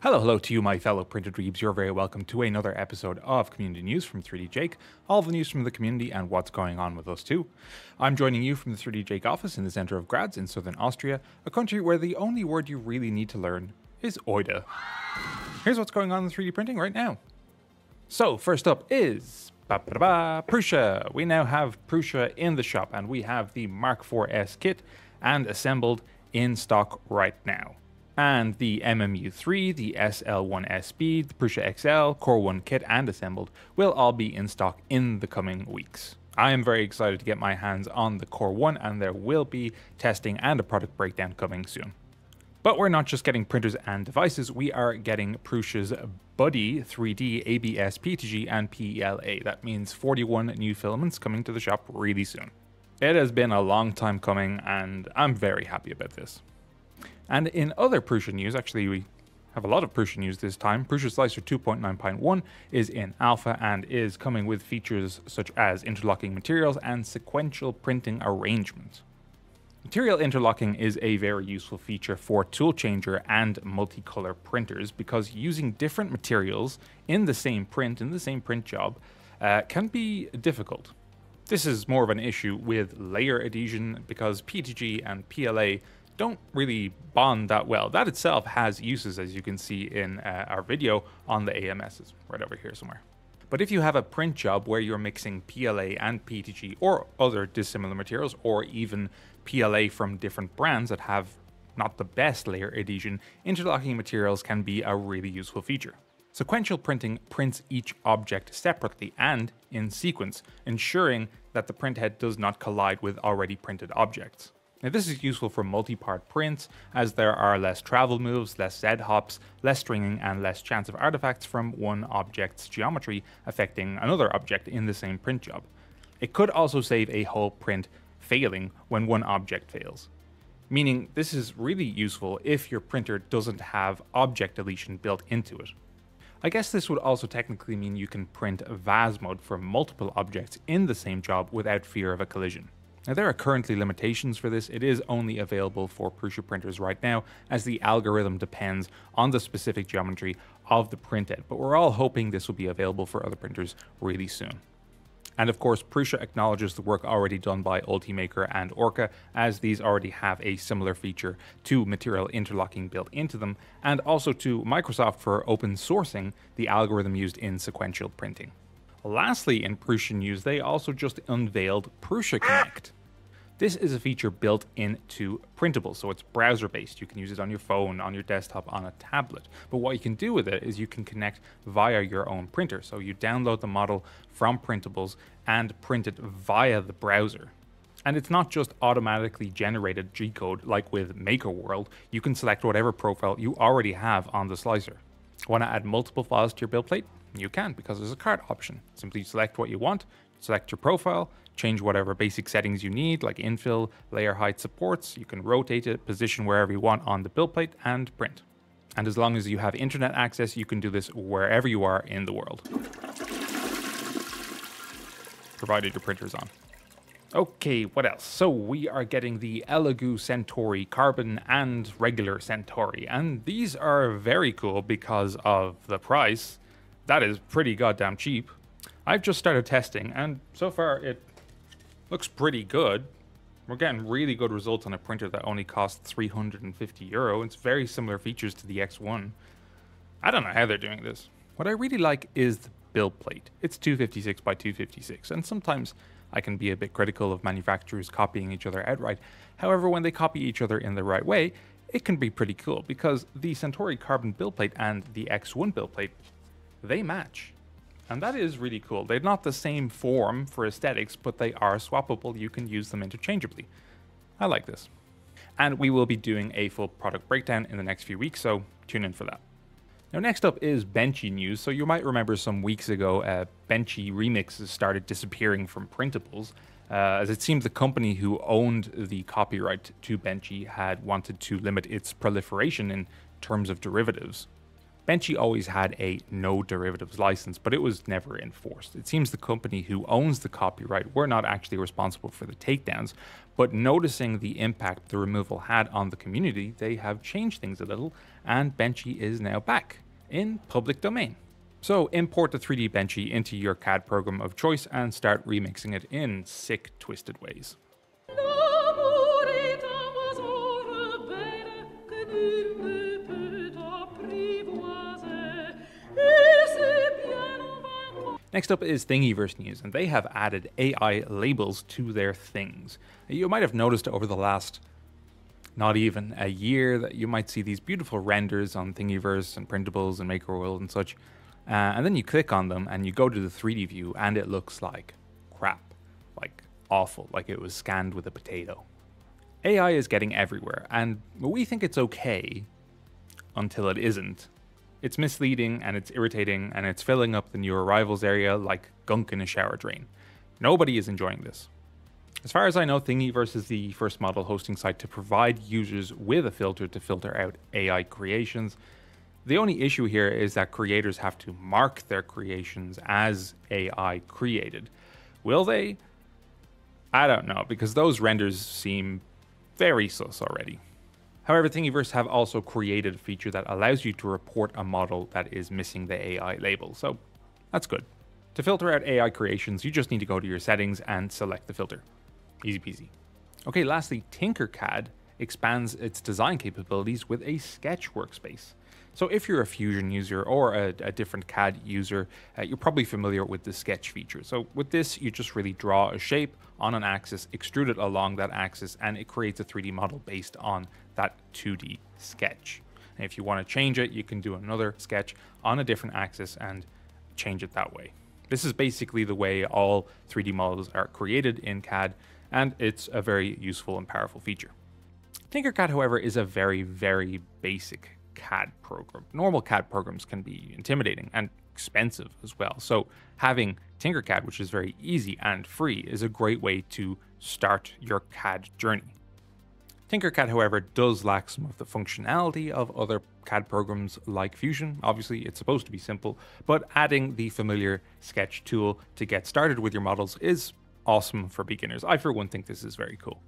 Hello, hello to you, my fellow printed dweebs. You're very welcome to another episode of Community News from 3D Jake. All the news from the community and what's going on with us too. I'm joining you from the 3D Jake office in the center of Graz in southern Austria, a country where the only word you really need to learn is Oida. Here's what's going on in 3D printing right now. So, first up is ba -ba -ba, Prusa. We now have Prusa in the shop and we have the Mark IV-S kit and assembled in stock right now and the MMU3, the SL1SB, the Prusa XL, Core 1 kit and assembled will all be in stock in the coming weeks. I am very excited to get my hands on the Core 1 and there will be testing and a product breakdown coming soon. But we're not just getting printers and devices, we are getting Prusa's Buddy 3D, ABS, PETG and PELA. That means 41 new filaments coming to the shop really soon. It has been a long time coming and I'm very happy about this. And in other Prusa news, actually we have a lot of Prusa news this time. Prusa Slicer 2.9.1 is in alpha and is coming with features such as interlocking materials and sequential printing arrangements. Material interlocking is a very useful feature for tool changer and multicolor printers because using different materials in the same print, in the same print job, uh, can be difficult. This is more of an issue with layer adhesion because PETG and PLA don't really bond that well. That itself has uses, as you can see in uh, our video on the AMSs, right over here somewhere. But if you have a print job where you're mixing PLA and PETG or other dissimilar materials, or even PLA from different brands that have not the best layer adhesion, interlocking materials can be a really useful feature. Sequential printing prints each object separately and in sequence, ensuring that the printhead does not collide with already printed objects. Now this is useful for multi-part prints as there are less travel moves, less Z hops, less stringing and less chance of artifacts from one object's geometry affecting another object in the same print job. It could also save a whole print failing when one object fails. Meaning this is really useful if your printer doesn't have object deletion built into it. I guess this would also technically mean you can print vase mode for multiple objects in the same job without fear of a collision. Now there are currently limitations for this, it is only available for Prusa printers right now as the algorithm depends on the specific geometry of the printhead, but we're all hoping this will be available for other printers really soon. And of course, Prusa acknowledges the work already done by Ultimaker and Orca, as these already have a similar feature to material interlocking built into them, and also to Microsoft for open sourcing the algorithm used in sequential printing. Lastly, in Prusa news, they also just unveiled Prusa Connect. This is a feature built into Printable, so it's browser based. You can use it on your phone, on your desktop, on a tablet. But what you can do with it is you can connect via your own printer. So you download the model from Printables and print it via the browser. And it's not just automatically generated G code like with MakerWorld. You can select whatever profile you already have on the slicer. Want to add multiple files to your build plate? You can because there's a cart option. Simply select what you want, select your profile, change whatever basic settings you need, like infill, layer height supports. You can rotate it, position wherever you want on the build plate, and print. And as long as you have internet access, you can do this wherever you are in the world. Provided your printer's on. Okay, what else? So we are getting the Elegoo Centauri Carbon and regular Centauri, and these are very cool because of the price. That is pretty goddamn cheap. I've just started testing, and so far it looks pretty good. We're getting really good results on a printer that only costs 350 euro. It's very similar features to the X1. I don't know how they're doing this. What I really like is the build plate. It's 256 by 256, and sometimes I can be a bit critical of manufacturers copying each other outright. However, when they copy each other in the right way, it can be pretty cool because the Centauri Carbon build plate and the X1 build plate, they match. And that is really cool. They're not the same form for aesthetics, but they are swappable. You can use them interchangeably. I like this. And we will be doing a full product breakdown in the next few weeks, so tune in for that. Now, next up is Benchy news. So, you might remember some weeks ago, uh, Benchy remixes started disappearing from printables, uh, as it seems the company who owned the copyright to Benchy had wanted to limit its proliferation in terms of derivatives. Benchy always had a no derivatives license, but it was never enforced. It seems the company who owns the copyright were not actually responsible for the takedowns, but noticing the impact the removal had on the community, they have changed things a little, and Benchy is now back in public domain. So import the 3D Benchy into your CAD program of choice and start remixing it in sick, twisted ways. Next up is Thingiverse News, and they have added AI labels to their things. You might have noticed over the last not even a year that you might see these beautiful renders on Thingiverse and printables and Makerworld and such. Uh, and then you click on them and you go to the 3D view and it looks like crap, like awful, like it was scanned with a potato. AI is getting everywhere, and we think it's okay until it isn't. It's misleading and it's irritating and it's filling up the new arrivals area like gunk in a shower drain. Nobody is enjoying this. As far as I know, Thingiverse is the first model hosting site to provide users with a filter to filter out AI creations. The only issue here is that creators have to mark their creations as AI created. Will they? I don't know, because those renders seem very sus already. However, Thingiverse have also created a feature that allows you to report a model that is missing the AI label, so that's good. To filter out AI creations, you just need to go to your settings and select the filter. Easy peasy. Okay, lastly, Tinkercad expands its design capabilities with a sketch workspace. So if you're a Fusion user or a, a different CAD user, uh, you're probably familiar with the sketch feature. So with this, you just really draw a shape on an axis, extrude it along that axis, and it creates a 3D model based on that 2D sketch. And if you want to change it, you can do another sketch on a different axis and change it that way. This is basically the way all 3D models are created in CAD, and it's a very useful and powerful feature. Tinkercad, however, is a very, very basic CAD program. Normal CAD programs can be intimidating and expensive as well. So having Tinkercad, which is very easy and free, is a great way to start your CAD journey. Tinkercad, however, does lack some of the functionality of other CAD programs like Fusion. Obviously, it's supposed to be simple, but adding the familiar sketch tool to get started with your models is awesome for beginners. I, for one, think this is very cool.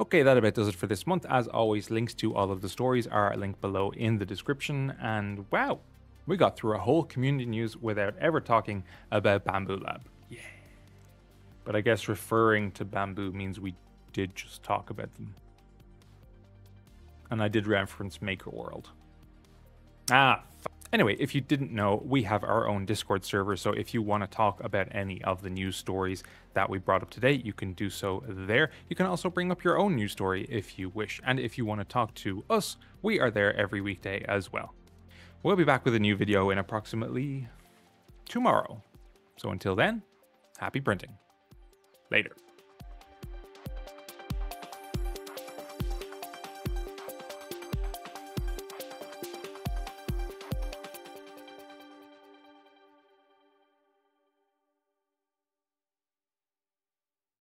Okay, that about does it for this month. As always, links to all of the stories are linked below in the description. And wow, we got through a whole community news without ever talking about Bambu Lab. Yeah. But I guess referring to Bambu means we did just talk about them. And I did reference Maker World. Ah, Anyway, if you didn't know, we have our own Discord server, so if you want to talk about any of the news stories that we brought up today, you can do so there. You can also bring up your own news story if you wish, and if you want to talk to us, we are there every weekday as well. We'll be back with a new video in approximately tomorrow. So until then, happy printing. Later.